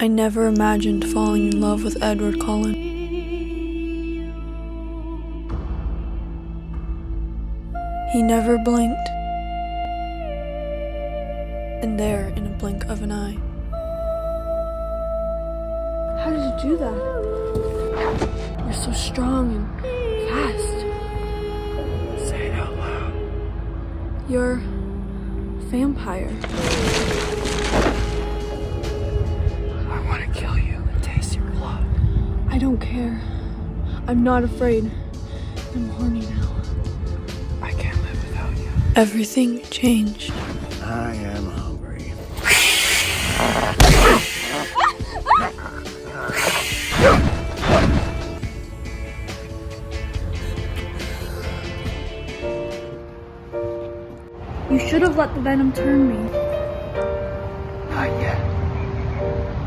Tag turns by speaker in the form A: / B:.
A: I never imagined falling in love with Edward Cullen. He never blinked. And there, in a blink of an eye.
B: How did you do that? You're so strong and fast.
C: Say it out loud.
B: You're vampire.
C: I
B: don't care. I'm not afraid. I'm horny now.
C: I can't live without you.
A: Everything changed.
C: I am hungry.
B: You should have let the venom turn me. Not yet.